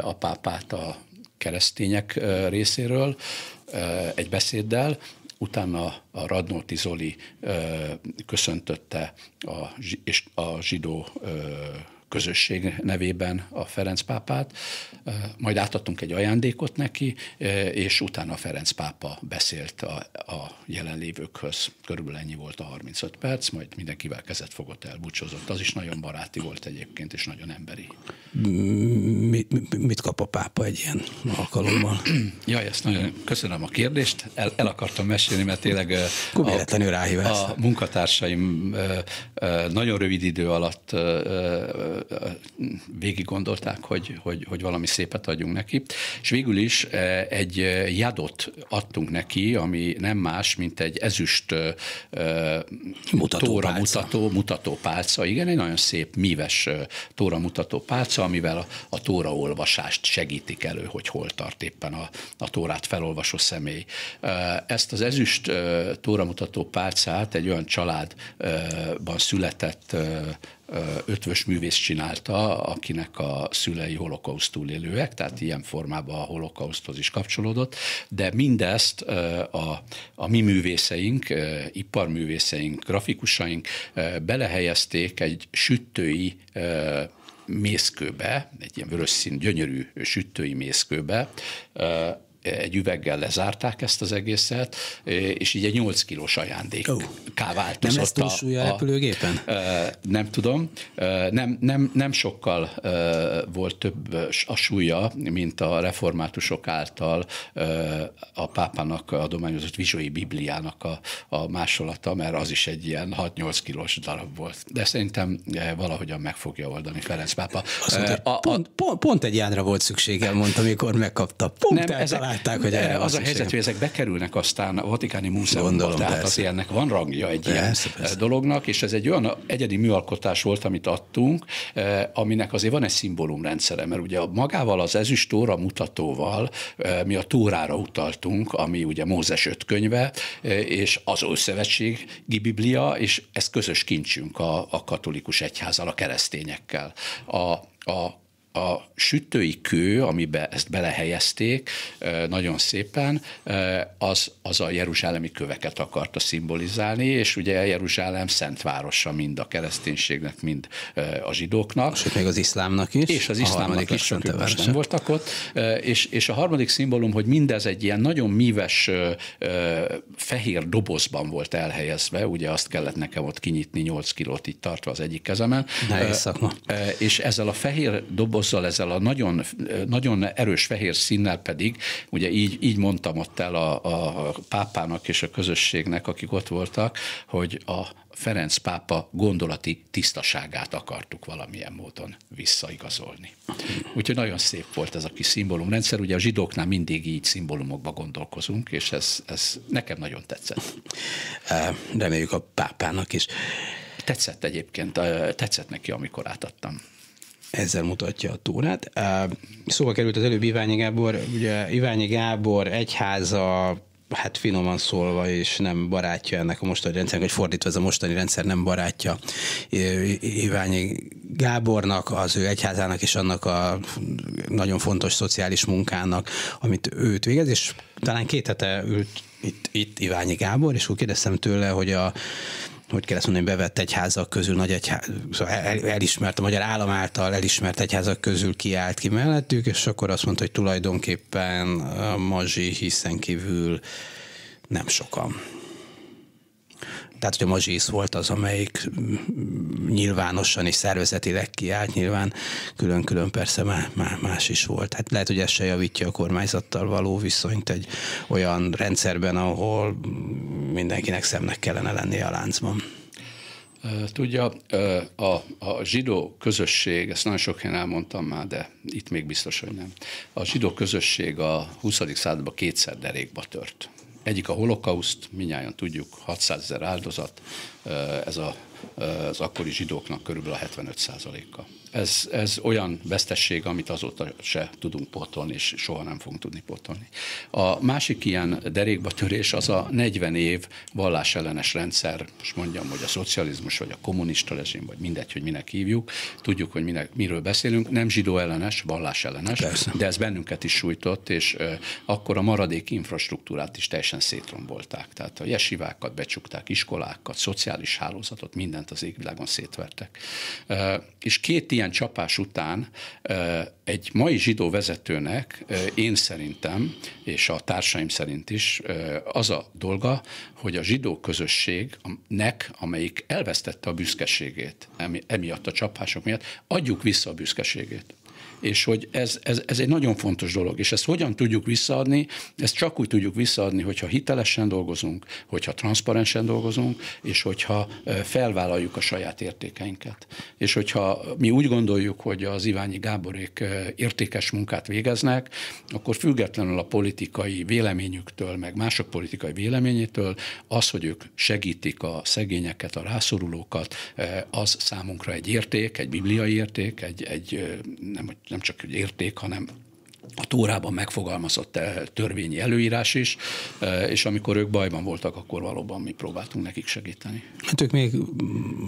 a pápát a keresztények részéről egy beszéddel, utána a Radnóti Zoli köszöntötte a, és a zsidó közösség nevében a Ferenc pápát, majd átadtunk egy ajándékot neki, és utána a Ferenc pápa beszélt a, a jelenlévőkhöz. Körülbelül ennyi volt a 35 perc, majd mindenkivel kezet fogott, elbúcsúzott. Az is nagyon baráti volt egyébként, és nagyon emberi. Mit, mit kap a pápa egy ilyen alkalommal? Jaj, ezt nagyon köszönöm a kérdést. El, el akartam mesélni, mert tényleg a, a munkatársaim nagyon rövid idő alatt végig gondolták, hogy, hogy, hogy valami szépet adjunk neki, és végül is egy jadot adtunk neki, ami nem más, mint egy ezüst mutató tóra pálca. mutató, mutató pálca, igen, egy nagyon szép, míves tóra mutató pálca, amivel a, a tóra olvasást segítik elő, hogy hol tart éppen a, a tórát felolvasó személy. Ezt az ezüst tóra mutató pálcát egy olyan családban született ötvös művész csinálta, akinek a szülei holokauszt túlélőek, tehát ilyen formában a holokauszthoz is kapcsolódott, de mindezt a, a mi művészeink, iparművészeink, grafikusaink belehelyezték egy sütői mészkőbe, egy ilyen vörös szín, gyönyörű sütői mészkőbe, egy üveggel lezárták ezt az egészet, és így egy 8 kilós ajándék oh. változott. Nem lesz a, a repülőgépen? Nem tudom. Nem, nem, nem sokkal volt több a súlya, mint a reformátusok által a pápának adományozott Vizsói Bibliának a, a másolata, mert az is egy ilyen 6-8 kilós darab volt. De szerintem valahogyan meg fogja oldani Ferenc pápa. Azt mondta, a, a, pont, pont, pont egy ilyenre volt szükségem, mondta, amikor megkapta. Pont nem, ezek, látták, hogy erre az a helyzet, hogy ezek bekerülnek aztán a Vatikáni Múzeumban, tehát persze. azért ennek van rangja egy persze, ilyen persze. dolognak, és ez egy olyan egyedi műalkotás volt, amit adtunk, aminek azért van egy szimbólumrendszere, mert ugye magával az ezüst óra mutatóval mi a Tórára utaltunk, ami ugye Mózes öt könyve, és az Ószövetségi Biblia, és ez közös kincsünk a, a katolikus egyházal, a keresztényekkel. A, a a sütői kő, amiben ezt belehelyezték nagyon szépen, az, az a jeruzsálemi köveket akarta szimbolizálni, és ugye Jeruzsálem szent városa mind a kereszténységnek, mind a zsidóknak. És még az iszlámnak is. És az iszlámnak is, csak nem voltak ott. És, és a harmadik szimbólum, hogy mindez egy ilyen nagyon míves fehér dobozban volt elhelyezve, ugye azt kellett nekem ott kinyitni 8 kilót itt tartva az egyik kezemen. Nehéz szakma. És ezzel a fehér doboz hozzal ezzel a nagyon, nagyon erős fehér színnel pedig, ugye így, így mondtam ott el a, a pápának és a közösségnek, akik ott voltak, hogy a Ferenc pápa gondolati tisztaságát akartuk valamilyen módon visszaigazolni. Úgyhogy nagyon szép volt ez a kis szimbólumrendszer. Ugye a zsidóknál mindig így szimbólumokba gondolkozunk, és ez, ez nekem nagyon tetszett. Reméljük a pápának is. Tetszett egyébként, tetszett neki, amikor átadtam ezzel mutatja a túrát. Szóval került az előbb Iványi Gábor, ugye Iványi Gábor egyháza hát finoman szólva, és nem barátja ennek a mostani rendszernek, hogy fordítva ez a mostani rendszer nem barátja Iványi Gábornak, az ő egyházának és annak a nagyon fontos szociális munkának, amit őt végez, és talán két hete ült itt, itt Iványi Gábor, és úgy kérdeztem tőle, hogy a hogy kell ezt mondani, bevett egyházak közül, nagy egyház, szóval el, elismert, a magyar állam által elismert egyházak közül kiállt ki mellettük, és akkor azt mondta, hogy tulajdonképpen a mazsi hiszen kívül nem sokan. Tehát, hogy a Mazsisz volt az, amelyik nyilvánosan és szervezetileg kiállt, nyilván külön-külön persze más is volt. Hát lehet, hogy ez se javítja a kormányzattal való viszonyt egy olyan rendszerben, ahol mindenkinek szemnek kellene lennie a láncban. Tudja, a, a zsidó közösség, ezt nagyon sok helyen elmondtam már, de itt még biztos, hogy nem. A zsidó közösség a 20. században kétszer derékba tört. Egyik a holokauszt, minnyáján tudjuk, 600 ezer áldozat, ez a, az akkori zsidóknak körülbelül a 75 százaléka ez, ez olyan vesztesség, amit azóta se tudunk pótolni, és soha nem fogunk tudni pótolni. A másik ilyen derékba törés az a 40 év vallásellenes rendszer, most mondjam, hogy a szocializmus, vagy a kommunista rezsim, vagy mindegy, hogy minek hívjuk, tudjuk, hogy minek, miről beszélünk, nem zsidó ellenes, vallás ellenes, Persze. de ez bennünket is sújtott, és akkor a maradék infrastruktúrát is teljesen szétrombolták. Tehát a jesivákat becsukták, iskolákat, szociális hálózatot, mindent az égvilágon szétvertek. És két ilyen ilyen csapás után egy mai zsidó vezetőnek én szerintem, és a társaim szerint is az a dolga, hogy a zsidó közösségnek, amelyik elvesztette a büszkeségét emiatt a csapások miatt, adjuk vissza a büszkeségét és hogy ez, ez, ez egy nagyon fontos dolog, és ezt hogyan tudjuk visszaadni, ezt csak úgy tudjuk visszaadni, hogyha hitelesen dolgozunk, hogyha transzparensen dolgozunk, és hogyha felvállaljuk a saját értékeinket. És hogyha mi úgy gondoljuk, hogy az Iványi Gáborék értékes munkát végeznek, akkor függetlenül a politikai véleményüktől, meg mások politikai véleményétől, az, hogy ők segítik a szegényeket, a rászorulókat, az számunkra egy érték, egy bibliai érték, egy, egy nem, nem csak egy érték, hanem a Tórában megfogalmazott törvényi előírás is, eh, és amikor ők bajban voltak, akkor valóban mi próbáltunk nekik segíteni. Hát ők még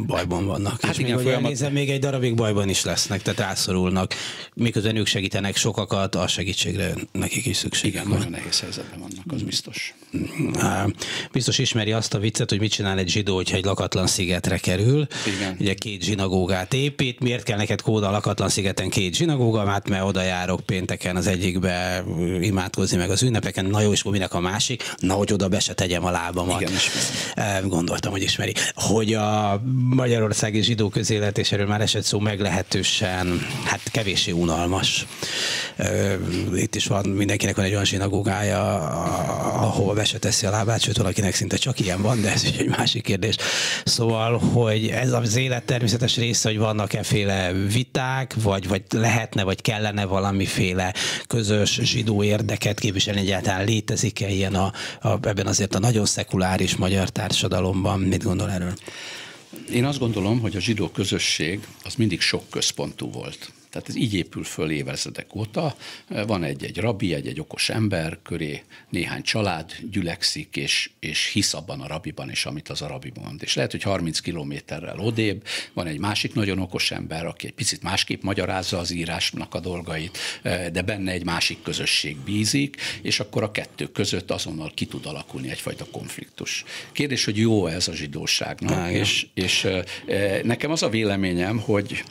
bajban vannak, hát és igen, még, folyamat... nézem, még egy darabig bajban is lesznek, tehát rászorulnak. Miközben ők segítenek sokakat, a segítségre nekik is szükség Igen, van. nagyon nehéz helyzetben vannak, az biztos. Biztos ismeri azt a viccet, hogy mit csinál egy zsidó, hogyha egy lakatlan szigetre kerül. Igen. Ugye két zsinagógát épít, miért kell neked kóda a lakatlan szigeten két zsinagóga? Hát mert oda járok pénteken az egyikbe imádkozni meg az ünnepeken, na jó, és minek a másik, na hogy oda be se tegyem a lábamat. Igen, Gondoltam, hogy ismeri. Hogy a magyarországi zsidó közélet, és erről már esett szó, meglehetősen, hát kevéssé unalmas. Itt is van, mindenkinek van egy olyan zsinagógája, ahova be se teszi a lábát, sőt valakinek szinte csak ilyen van, de ez egy másik kérdés. Szóval, hogy ez az élet természetes része, hogy vannak-e féle viták, vagy, vagy lehetne, vagy kellene valamiféle közös zsidó érdeket képviselni, egyáltalán létezik-e ilyen a, a, ebben azért a nagyon szekuláris magyar társadalomban? Mit gondol erről? Én azt gondolom, hogy a zsidó közösség az mindig sok központú volt. Tehát ez így épül föl évezredek óta. Van egy-egy rabi, egy-egy okos ember, köré néhány család gyülekszik, és, és hisz abban a rabiban, és amit az a rabi mond. És lehet, hogy 30 kilométerrel odébb van egy másik nagyon okos ember, aki egy picit másképp magyarázza az írásnak a dolgait, de benne egy másik közösség bízik, és akkor a kettő között azonnal ki tud alakulni egyfajta konfliktus. Kérdés, hogy jó ez a zsidóságnak, és, és nekem az a véleményem, hogy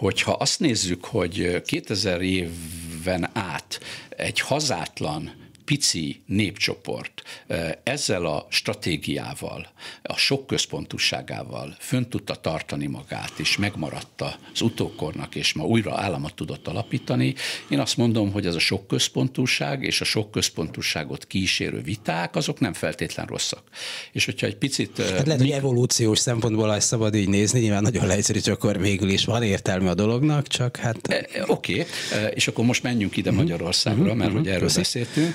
hogyha azt nézzük, hogy 2000 éven át egy hazátlan pici népcsoport ezzel a stratégiával, a sok központúságával fönn tudta tartani magát, és megmaradt az utókornak, és ma újra államot tudott alapítani, én azt mondom, hogy ez a sok központúság és a sok központúságot kísérő viták, azok nem feltétlen rosszak. És hogyha egy picit... Hát lehet, hogy evolúciós szempontból ezt szabad így nézni, nyilván nagyon leegyszerű, csak akkor végül is van értelme a dolognak, csak hát... Oké, okay. és akkor most menjünk ide mhm. Magyarországra, mhm. mert hogy erről beszéltünk.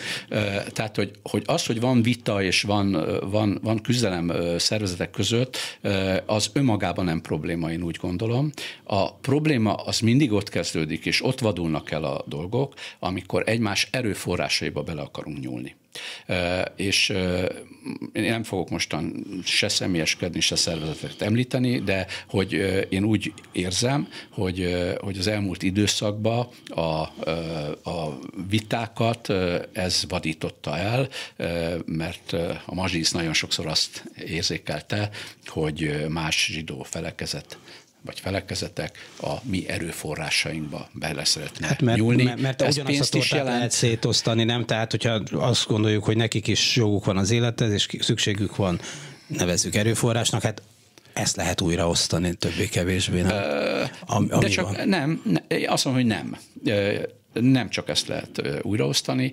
Tehát, hogy, hogy az, hogy van vita és van, van, van küzdelem szervezetek között, az önmagában nem probléma, én úgy gondolom. A probléma az mindig ott kezdődik, és ott vadulnak el a dolgok, amikor egymás erőforrásaiba bele akarunk nyúlni. És én nem fogok mostan se személyeskedni, se szervezetet említeni, de hogy én úgy érzem, hogy, hogy az elmúlt időszakban a, a vitákat ez vadította el, mert a Mazsisz nagyon sokszor azt érzékelte, hogy más zsidó felekezet vagy felekezetek a mi erőforrásainkba bele szeretne hát mert, nyúlni. Mert, mert Ez a is jelent. lehet szétosztani, nem? Tehát, hogyha azt gondoljuk, hogy nekik is joguk van az élethez, és szükségük van, nevezzük erőforrásnak, hát ezt lehet újraosztani többé-kevésbé, nem? Ami De csak van. nem, ne, azt mondom, hogy nem nem csak ezt lehet újraosztani.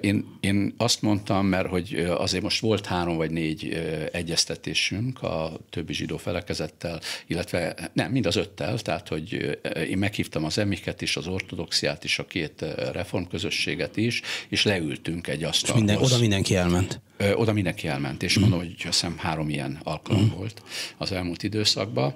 Én, én azt mondtam, mert hogy azért most volt három vagy négy egyeztetésünk a többi zsidó felekezettel, illetve nem, mind az öttel, tehát hogy én meghívtam az emiket is, az ortodoxiát is, a két reformközösséget is, és leültünk egy asztalhoz. Minden, oda mindenki elment. Oda mindenki elment, és mm. mondom, hogy azt hiszem három ilyen alkalom mm. volt az elmúlt időszakban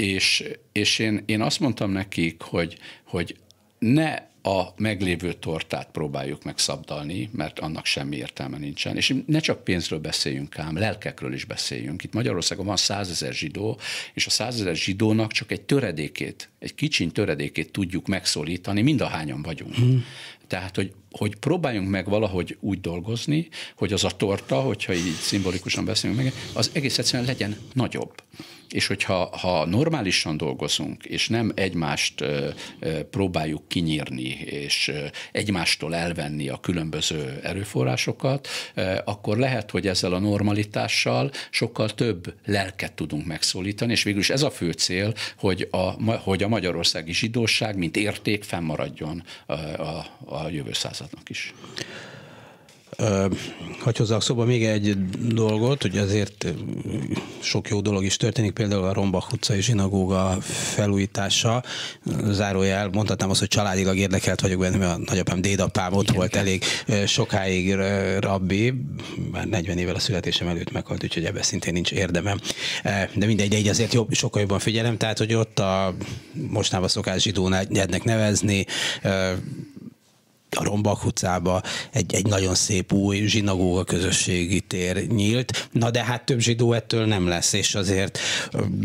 és, és én, én azt mondtam nekik, hogy, hogy ne a meglévő tortát próbáljuk megszabdalni, mert annak semmi értelme nincsen. És ne csak pénzről beszéljünk ám, lelkekről is beszéljünk. Itt Magyarországon van százezer zsidó, és a százezer zsidónak csak egy töredékét, egy kicsiny töredékét tudjuk megszólítani, mind a hányan vagyunk. Hmm. Tehát, hogy, hogy próbáljunk meg valahogy úgy dolgozni, hogy az a torta, hogyha így szimbolikusan beszélünk meg, az egész egyszerűen legyen nagyobb és hogyha ha normálisan dolgozunk, és nem egymást próbáljuk kinyírni, és egymástól elvenni a különböző erőforrásokat, akkor lehet, hogy ezzel a normalitással sokkal több lelket tudunk megszólítani, és végül is ez a fő cél, hogy a, hogy a magyarországi zsidóság, mint érték fennmaradjon a, a, a jövő századnak is. Hogy hozzak szóba még egy dolgot, hogy azért sok jó dolog is történik, például a Rombach utcai zsinagóga felújítása. Zárójel, mondhatnám azt, hogy családilag érdekelt vagyok benne, mert a nagyapám dédapám ott Igen, volt elég sokáig rabbi, már 40 évvel a születésem előtt meghalt, úgyhogy ebben szintén nincs érdemem. De mindegy, de így azért jobb, sokkal jobban figyelem, tehát hogy ott a mostanában szokás zsidónak nevezni, a Rombak utcába egy, egy nagyon szép új zsinagóga közösségi tér nyílt. Na de hát több zsidó ettől nem lesz, és azért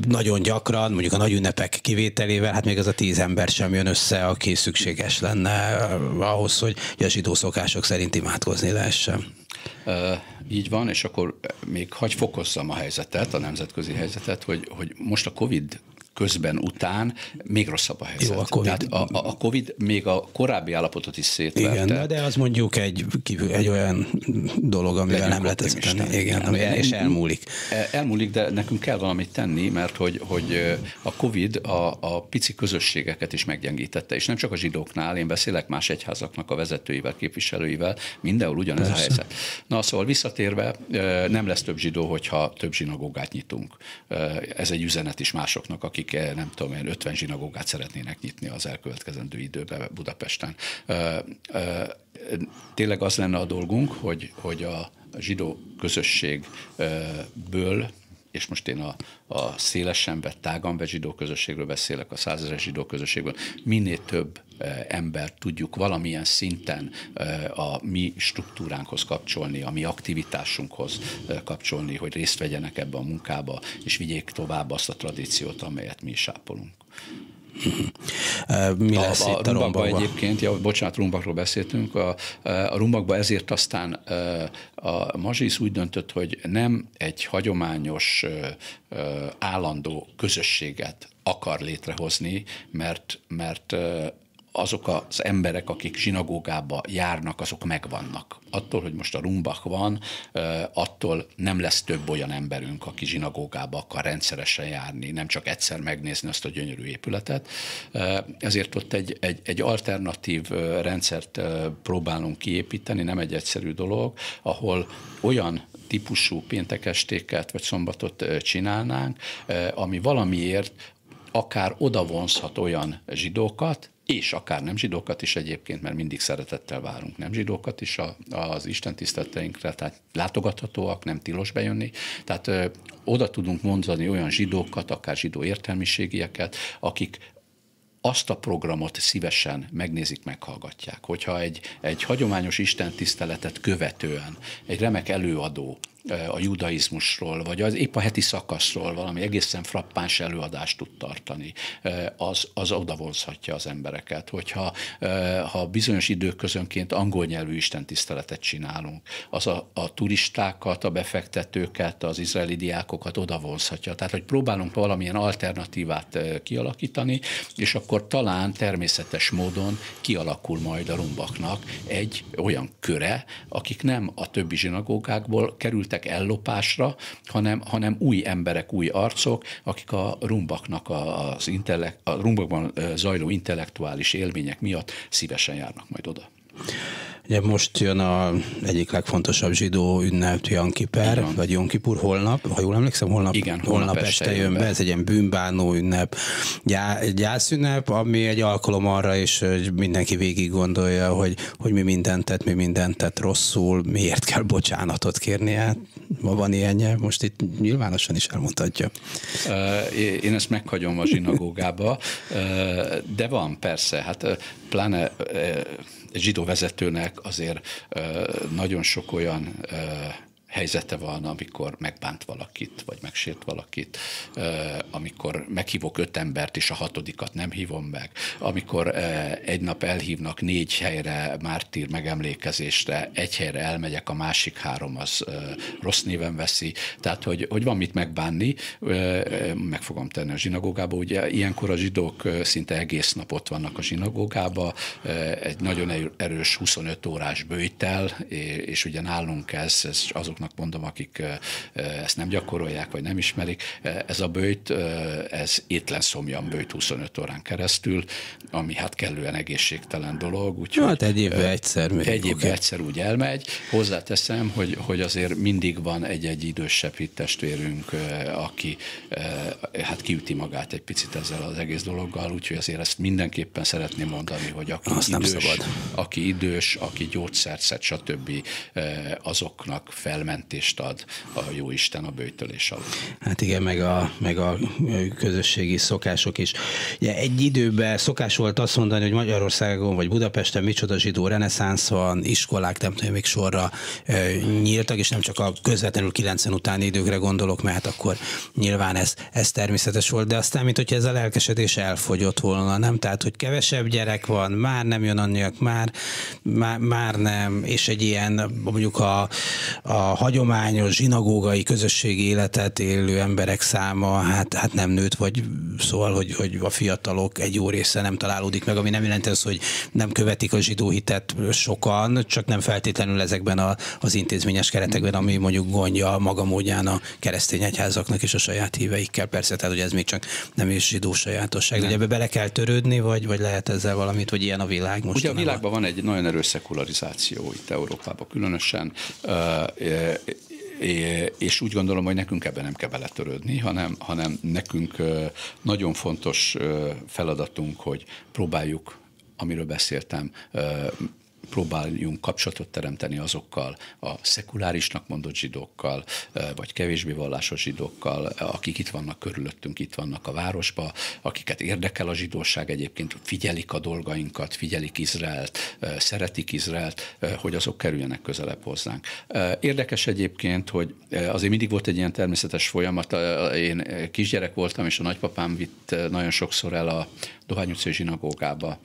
nagyon gyakran, mondjuk a nagy ünnepek kivételével, hát még az a tíz ember sem jön össze, aki szükséges lenne ahhoz, hogy a zsidó szokások szerint imádkozni lehessen. Így van, és akkor még hagy fokozzam a helyzetet, a nemzetközi helyzetet, hogy, hogy most a Covid közben, után még rosszabb a helyzet. Jó, a COVID. Tehát a, a COVID még a korábbi állapotot is szétverte. Igen, de az mondjuk egy, egy olyan dolog, amivel Legyünk nem lehet ezt tenni. Igen, ami el, és elmúlik. Elmúlik, de nekünk kell valamit tenni, mert hogy, hogy a COVID a, a pici közösségeket is meggyengítette, és nem csak a zsidóknál, én beszélek más egyházaknak a vezetőivel, képviselőivel, mindenhol ugyanez Persze. a helyzet. Na szóval visszatérve, nem lesz több zsidó, hogyha több zsinagógát nyitunk. Ez egy üzenet is másoknak, akik akik nem tudom én 50 zsinagógát szeretnének nyitni az elkövetkezendő időben Budapesten. Tényleg az lenne a dolgunk, hogy, hogy a zsidó közösségből és most én a, a szélesen vett, tágan vett zsidó közösségről beszélek, a százezer zsidó közösségből, minél több e, ember tudjuk valamilyen szinten e, a mi struktúránkhoz kapcsolni, a mi aktivitásunkhoz e, kapcsolni, hogy részt vegyenek ebbe a munkába, és vigyék tovább azt a tradíciót, amelyet mi is ápolunk. Mi lesz a, itt a, a rumbakban? egyébként, ja, bocsánat, rumbakról beszéltünk, a, a rumbakban ezért aztán a Mazsisz úgy döntött, hogy nem egy hagyományos állandó közösséget akar létrehozni, mert, mert azok az emberek, akik zsinagógába járnak, azok megvannak. Attól, hogy most a rumbak van, attól nem lesz több olyan emberünk, aki zsinagógába akar rendszeresen járni, nem csak egyszer megnézni azt a gyönyörű épületet. Ezért ott egy, egy, egy alternatív rendszert próbálunk kiépíteni, nem egy egyszerű dolog, ahol olyan típusú péntekestéket vagy szombatot csinálnánk, ami valamiért akár odavonzhat olyan zsidókat, és akár nem zsidókat is egyébként, mert mindig szeretettel várunk nem zsidókat is az Isten tiszteleteinkre, tehát látogathatóak, nem tilos bejönni. Tehát ö, oda tudunk mondani olyan zsidókat, akár zsidó értelmiségieket, akik azt a programot szívesen megnézik, meghallgatják. Hogyha egy, egy hagyományos Isten tiszteletet követően egy remek előadó a judaizmusról, vagy az épp a heti szakaszról valami egészen frappáns előadást tud tartani, az, az odavonzhatja az embereket. Hogyha ha bizonyos időközönként angol nyelvű istentiszteletet csinálunk, az a, a turistákat, a befektetőket, az izraeli diákokat odavonzhatja. Tehát, hogy próbálunk valamilyen alternatívát kialakítani, és akkor talán természetes módon kialakul majd a rumbaknak egy olyan köre, akik nem a többi zsinagógákból kerültek kerültek ellopásra, hanem, hanem új emberek, új arcok, akik a rumbaknak az intellekt, a rumbakban zajló intellektuális élmények miatt szívesen járnak majd oda. Ugye most jön a egyik legfontosabb zsidó ünnep Jan Kiper, vagy Jon Kipur holnap, ha jól emlékszem, holnap, Igen, holnap, holnap este, este jön be. be. Ez egy ilyen bűnbánó ünnep, gyá, gyászünnep, ami egy alkalom arra is, hogy mindenki végig gondolja, hogy, hogy mi mindent tett, mi mindent tett rosszul, miért kell bocsánatot kérnie. Hát, ma van ilyenje, most itt nyilvánosan is elmondhatja. Én ezt meghagyom a zsinagógába, de van persze, hát pláne zsidó vezetőnek azért nagyon sok olyan helyzete van, amikor megbánt valakit, vagy megsért valakit, amikor meghívok öt embert, és a hatodikat nem hívom meg, amikor egy nap elhívnak négy helyre mártír megemlékezésre, egy helyre elmegyek, a másik három az rossz néven veszi, tehát hogy, hogy van mit megbánni, meg fogom tenni a zsinagógába, ugye ilyenkor a zsidók szinte egész nap ott vannak a zsinagógába, egy nagyon erős 25 órás bőjtel, és ugye nálunk ez, ez azoknak azoknak mondom, akik ezt nem gyakorolják, vagy nem ismerik, ez a bőjt, ez étlen szomjan bőjt 25 órán keresztül, ami hát kellően egészségtelen dolog. Úgyhogy, hát egy évben egyszer. Még egy évben egyszer úgy elmegy. Hozzáteszem, hogy, hogy azért mindig van egy-egy idősebb hittestvérünk, aki hát kiüti magát egy picit ezzel az egész dologgal, úgyhogy azért ezt mindenképpen szeretném mondani, hogy aki Azt idős, aki idős, aki gyógyszert szed, stb. azoknak felmen mentést ad a jó Isten a bőjtölés alól. Hát igen, meg a, meg a közösségi szokások is. Ugye egy időben szokás volt azt mondani, hogy Magyarországon vagy Budapesten micsoda zsidó reneszánsz van, iskolák, templomok sorra e, nyíltak, és nem csak a közvetlenül 90 utáni időkre gondolok, mert akkor nyilván ez, ez természetes volt, de aztán, mint hogy ez a lelkesedés elfogyott volna, nem? Tehát, hogy kevesebb gyerek van, már nem jön annyiak, már, már, már nem, és egy ilyen, mondjuk a, a hagyományos zsinagógai közösségi életet élő emberek száma hát, hát nem nőtt, vagy szóval, hogy, hogy a fiatalok egy jó része nem találódik meg, ami nem jelenti az, hogy nem követik a zsidó hitet sokan, csak nem feltétlenül ezekben a, az intézményes keretekben, ami mondjuk gondja maga módján a keresztény egyházaknak és a saját híveikkel. Persze, tehát hogy ez még csak nem is zsidó sajátosság. Ugye ebbe bele kell törődni, vagy, vagy lehet ezzel valamit, vagy ilyen a világ most? Ugye a világban van egy nagyon erős szekularizáció itt Európában különösen és úgy gondolom, hogy nekünk ebben nem kell beletörődni, hanem, hanem nekünk nagyon fontos feladatunk, hogy próbáljuk amiről beszéltem, próbáljunk kapcsolatot teremteni azokkal a szekulárisnak mondott zsidókkal, vagy kevésbé vallásos zsidókkal, akik itt vannak körülöttünk, itt vannak a városba, akiket érdekel a zsidóság egyébként, figyelik a dolgainkat, figyelik Izraelt, szeretik Izraelt, hogy azok kerüljenek közelebb hozzánk. Érdekes egyébként, hogy azért mindig volt egy ilyen természetes folyamat. Én kisgyerek voltam, és a nagypapám vitt nagyon sokszor el a Dohány utcai zsinagógába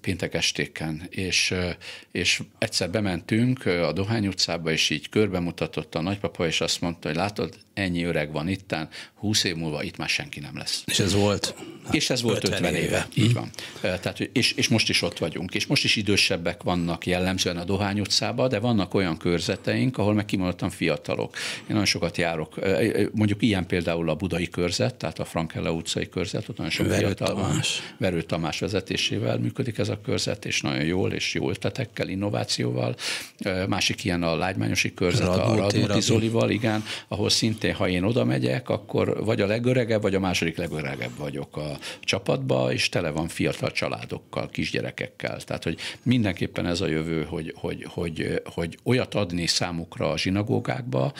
péntek estéken, és, és egyszer bementünk a Dohány utcába, és így körbemutatott a nagypapa, és azt mondta, hogy látod, ennyi öreg van ittán, húsz év múlva itt már senki nem lesz. És ez volt? És ez volt 50, 50 éve. éve. Így van. Tehát, és, és most is ott vagyunk. És most is idősebbek vannak jellemzően a Dohány utcában, de vannak olyan körzeteink, ahol meg kimondottan fiatalok. Én nagyon sokat járok. Mondjuk ilyen például a budai körzet, tehát a Frankella utcai körzet, ott nagyon sok Verő fiatal Tamás. Verő Tamás vezetésével működik ez a körzet, és nagyon jól, és jó ötletekkel, innovációval. Másik ilyen a lágymányosi körzet, Radnóti, a Radnóti Zolival, igen, ahol szintén, ha én oda megyek, akkor vagy a legöregebb, vagy a második legöregebb vagyok a csapatba, és tele van fiatal családokkal, kisgyerekekkel. Tehát, hogy mindenképpen ez a jövő, hogy, hogy, hogy, hogy olyat adni számukra a zsinagógákba,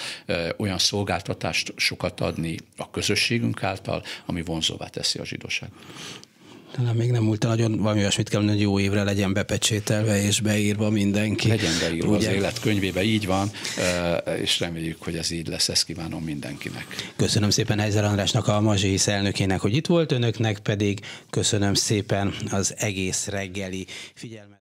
olyan szolgáltatást sokat adni a közösségünk által, ami vonzóvá teszi a zsidóságot. Talán még nem múlta nagyon valami olyasmit kell hogy jó évre legyen bepecsételve és beírva mindenki. Legyen beírva Ugye? az élet könyvébe, így van, és reméljük, hogy ez így lesz, ezt kívánom mindenkinek. Köszönöm szépen Heizer Andrásnak, a Mazsihisz elnökének, hogy itt volt önöknek, pedig köszönöm szépen az egész reggeli figyelmet.